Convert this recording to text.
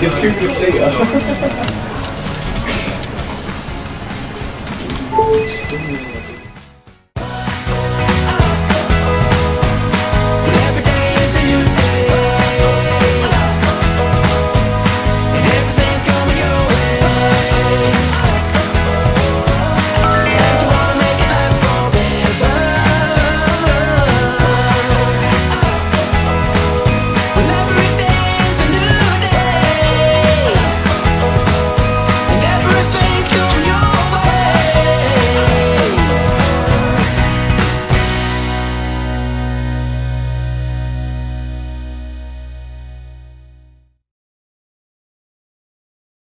Computer data. Ooh.